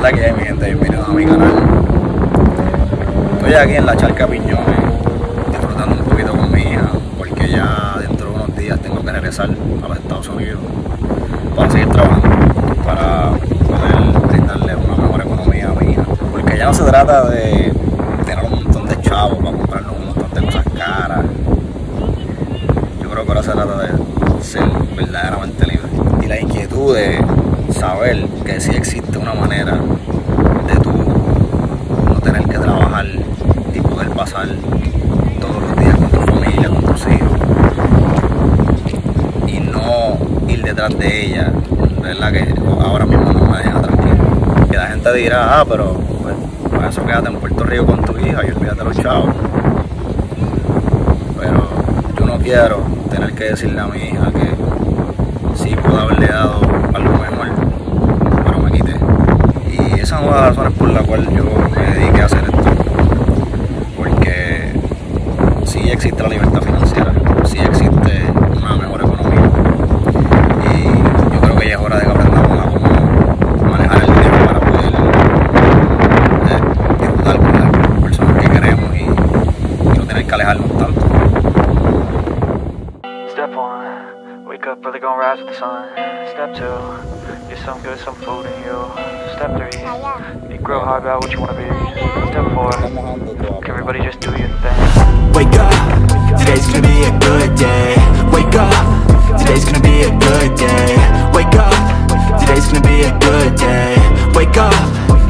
Hola que hay mi gente, bienvenidos a mi canal. Estoy aquí en la charca Piñones, disfrutando un poquito con mi hija, porque ya dentro de unos días tengo que regresar a los Estados Unidos para seguir trabajando, para poder brindarle una mejor economía a mi hija. Porque ya no se trata de tener un montón de chavos para comprarnos un montón de cosas caras. Yo creo que ahora se trata de ser verdaderamente libre. Y la inquietud de saber que sí existe una manera de tú no tener que trabajar y poder pasar todos los días con tu familia, con tus hijos y no ir detrás de ella, ¿verdad? Que ahora mismo no me deja tranquilo. Y la gente dirá, ah, pero pues, para eso quédate en Puerto Rico con tu hija y olvídate los chavos. Pero yo no quiero tener que decirle a mi hija que sí puedo haberle dado algo mejor, pero me quité. Y esa es una de las razones por la cual yo me dediqué a hacer esto. Porque sí existe la libertad financiera, sí existe una mejor economía. Y yo creo que ya es hora de que aprendamos a cómo manejar el dinero para poder eh, disfrutar con las personas que queremos y, y no tener que alejarnos tanto. Step one, wake up early, gonna rise with the sun. Step two, get some good, some food in you. Step three, think real hard about what you wanna be. Step four, everybody just do your thing. Wake up, today's gonna be a good day. Wake up, today's gonna be a good day. Wake up, today's gonna be a good day. Wake up,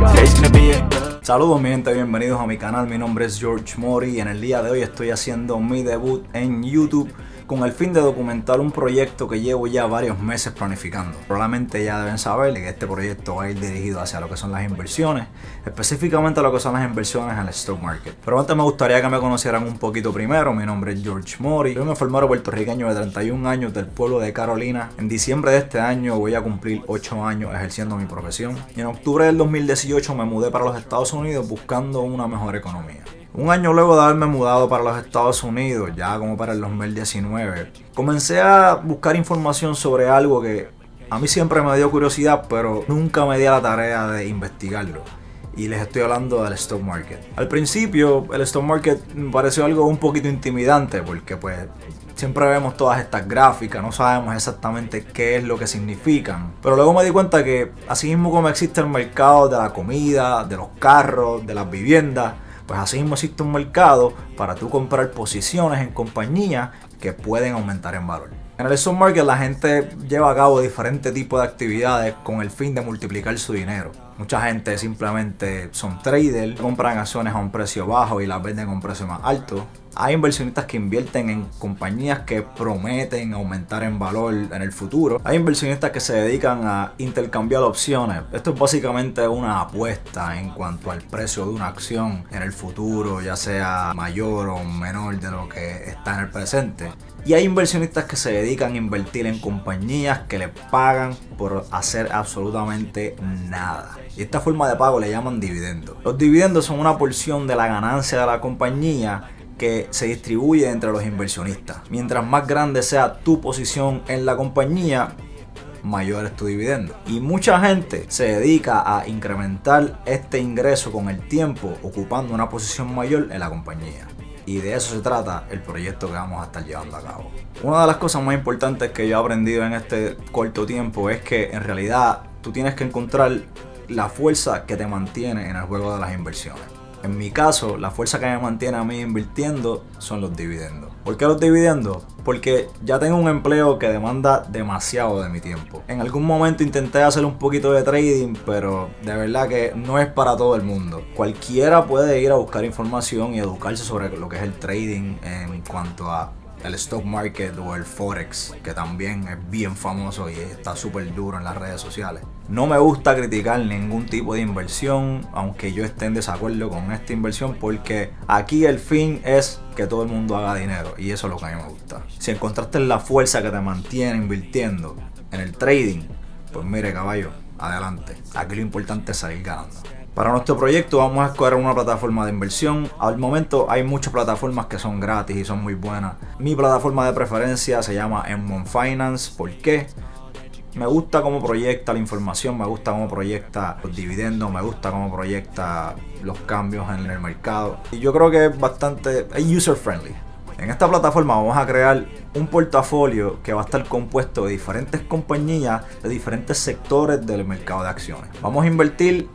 today's gonna be a good Saludos mi gente, bienvenidos a mi canal, mi nombre es George Mori y en el día de hoy estoy haciendo mi debut en YouTube con el fin de documentar un proyecto que llevo ya varios meses planificando. Probablemente ya deben saber que este proyecto va a ir dirigido hacia lo que son las inversiones, específicamente lo que son las inversiones en el stock market. Pero antes me gustaría que me conocieran un poquito primero, mi nombre es George Mori, soy un enfermero puertorriqueño de 31 años del pueblo de Carolina. En diciembre de este año voy a cumplir 8 años ejerciendo mi profesión y en octubre del 2018 me mudé para los Estados Unidos buscando una mejor economía. Un año luego de haberme mudado para los Estados Unidos, ya como para el 2019, comencé a buscar información sobre algo que a mí siempre me dio curiosidad, pero nunca me di la tarea de investigarlo. Y les estoy hablando del stock market. Al principio, el stock market me pareció algo un poquito intimidante, porque pues siempre vemos todas estas gráficas, no sabemos exactamente qué es lo que significan. Pero luego me di cuenta que así mismo como existe el mercado de la comida, de los carros, de las viviendas, pues así mismo existe un mercado para tú comprar posiciones en compañías que pueden aumentar en valor. En el stock market la gente lleva a cabo diferentes tipos de actividades con el fin de multiplicar su dinero. Mucha gente simplemente son traders, compran acciones a un precio bajo y las venden a un precio más alto. Hay inversionistas que invierten en compañías que prometen aumentar en valor en el futuro. Hay inversionistas que se dedican a intercambiar opciones. Esto es básicamente una apuesta en cuanto al precio de una acción en el futuro, ya sea mayor o menor de lo que está en el presente. Y hay inversionistas que se dedican a invertir en compañías que le pagan por hacer absolutamente nada. Y esta forma de pago le llaman dividendos. Los dividendos son una porción de la ganancia de la compañía que se distribuye entre los inversionistas. Mientras más grande sea tu posición en la compañía, mayor es tu dividendo. Y mucha gente se dedica a incrementar este ingreso con el tiempo, ocupando una posición mayor en la compañía. Y de eso se trata el proyecto que vamos a estar llevando a cabo. Una de las cosas más importantes que yo he aprendido en este corto tiempo es que en realidad tú tienes que encontrar la fuerza que te mantiene en el juego de las inversiones. En mi caso, la fuerza que me mantiene a mí invirtiendo son los dividendos. ¿Por qué los dividendos? Porque ya tengo un empleo que demanda demasiado de mi tiempo. En algún momento intenté hacer un poquito de trading, pero de verdad que no es para todo el mundo. Cualquiera puede ir a buscar información y educarse sobre lo que es el trading en cuanto a el stock market o el forex, que también es bien famoso y está súper duro en las redes sociales. No me gusta criticar ningún tipo de inversión, aunque yo esté en desacuerdo con esta inversión, porque aquí el fin es que todo el mundo haga dinero y eso es lo que a mí me gusta. Si encontraste la fuerza que te mantiene invirtiendo en el trading, pues mire caballo, adelante. Aquí lo importante es salir ganando. Para nuestro proyecto vamos a escoger una plataforma de inversión. Al momento hay muchas plataformas que son gratis y son muy buenas. Mi plataforma de preferencia se llama M1 Finance. ¿Por qué? me gusta cómo proyecta la información, me gusta cómo proyecta los dividendos, me gusta cómo proyecta los cambios en el mercado. Y yo creo que es bastante user friendly. En esta plataforma vamos a crear un portafolio que va a estar compuesto de diferentes compañías de diferentes sectores del mercado de acciones. Vamos a invertir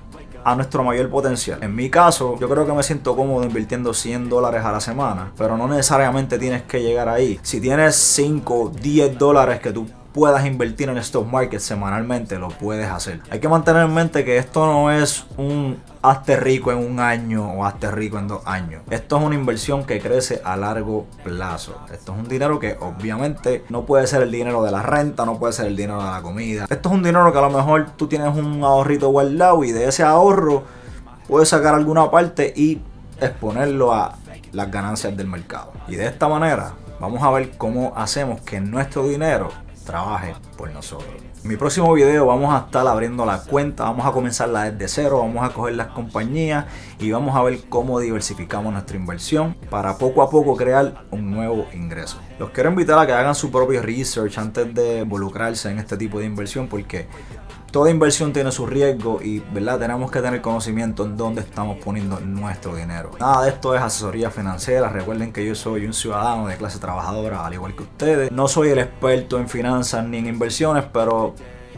a nuestro mayor potencial. En mi caso, yo creo que me siento cómodo invirtiendo 100 dólares a la semana, pero no necesariamente tienes que llegar ahí. Si tienes 5, 10 dólares que tú puedas invertir en estos markets semanalmente, lo puedes hacer. Hay que mantener en mente que esto no es un hazte rico en un año o hazte rico en dos años. Esto es una inversión que crece a largo plazo. Esto es un dinero que obviamente no puede ser el dinero de la renta, no puede ser el dinero de la comida. Esto es un dinero que a lo mejor tú tienes un ahorrito guardado y de ese ahorro puedes sacar alguna parte y exponerlo a las ganancias del mercado. Y de esta manera vamos a ver cómo hacemos que nuestro dinero trabaje por nosotros. En mi próximo video vamos a estar abriendo la cuenta, vamos a comenzarla desde cero, vamos a coger las compañías y vamos a ver cómo diversificamos nuestra inversión para poco a poco crear un nuevo ingreso. Los quiero invitar a que hagan su propio research antes de involucrarse en este tipo de inversión porque toda inversión tiene su riesgo y ¿verdad? tenemos que tener conocimiento en dónde estamos poniendo nuestro dinero. Nada de esto es asesoría financiera. Recuerden que yo soy un ciudadano de clase trabajadora al igual que ustedes. No soy el experto en finanzas ni en inversiones, pero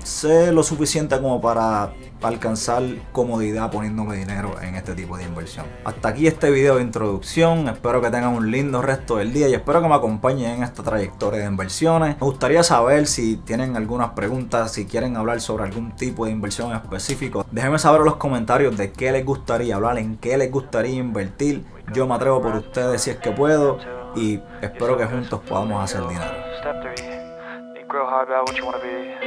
sé lo suficiente como para alcanzar comodidad poniéndome dinero en este tipo de inversión. Hasta aquí este video de introducción, espero que tengan un lindo resto del día y espero que me acompañen en esta trayectoria de inversiones. Me gustaría saber si tienen algunas preguntas, si quieren hablar sobre algún tipo de inversión específico. Déjenme saber en los comentarios de qué les gustaría hablar, en qué les gustaría invertir. Yo me atrevo por ustedes si es que puedo y espero que juntos podamos hacer dinero. Grow hard about what you want to be.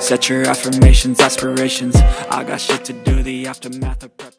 set your affirmations, aspirations. I got shit to do, the aftermath of prep